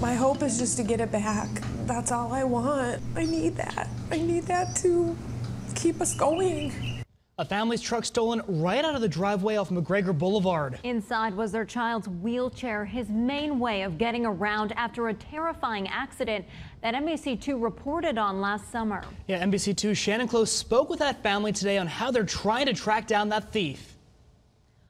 My hope is just to get it back. That's all I want. I need that. I need that to keep us going. A family's truck stolen right out of the driveway off McGregor Boulevard. Inside was their child's wheelchair, his main way of getting around after a terrifying accident that NBC2 reported on last summer. Yeah, NBC2 Shannon Close spoke with that family today on how they're trying to track down that thief.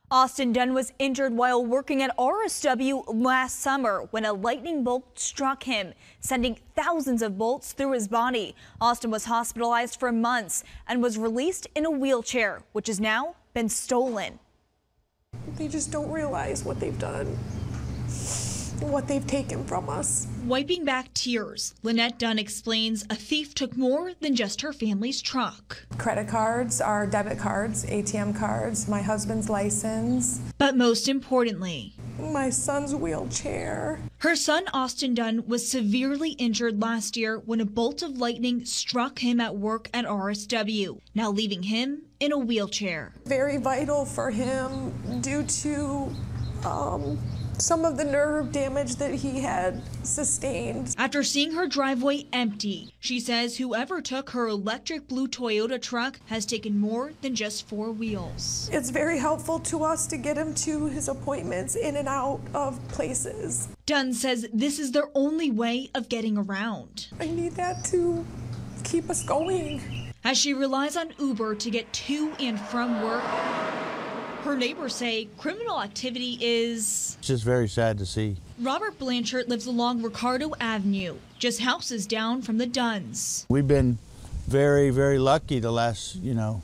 Austin Dunn was injured while working at RSW last summer when a lightning bolt struck him, sending thousands of bolts through his body. Austin was hospitalized for months and was released in a wheelchair, which has now been stolen. They just don't realize what they've done, what they've taken from us. Wiping back tears, Lynette Dunn explains a thief took more than just her family's truck. Credit cards, our debit cards, ATM cards, my husband's license, But most importantly, my son's wheelchair. her son Austin Dunn was severely injured last year when a bolt of lightning struck him at work at RSW, now leaving him in a wheelchair. Very vital for him due to um, some of the nerve damage that he had sustained. After seeing her driveway empty, she says whoever took her electric blue Toyota truck has taken more than just four wheels. It's very helpful to us to get him to his appointments in and out of places. Dunn says this is their only way of getting around. I need that to keep us going. As she relies on Uber to get to and from work, her neighbors say criminal activity is. It's just very sad to see. Robert Blanchard lives along Ricardo Avenue, just houses down from the Dunns. We've been very, very lucky the last, you know,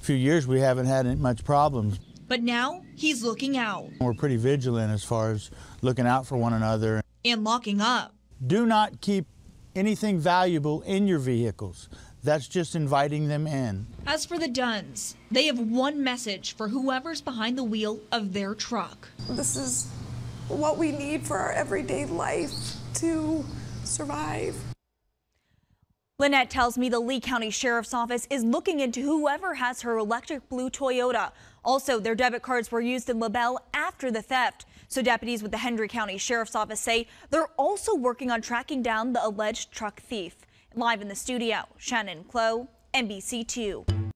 few years. We haven't had much problems. But now he's looking out We're pretty vigilant as far as looking out for one another. and locking up. Do not keep anything valuable in your vehicles. That's just inviting them in. As for the Dunns, they have one message for whoever's behind the wheel of their truck. This is what we need for our everyday life to survive. Lynette tells me the Lee County Sheriff's Office is looking into whoever has her electric blue Toyota. Also, their debit cards were used in LaBelle after the theft. So deputies with the Hendry County Sheriff's Office say they're also working on tracking down the alleged truck thief. Live in the studio, Shannon Clow, NBC2.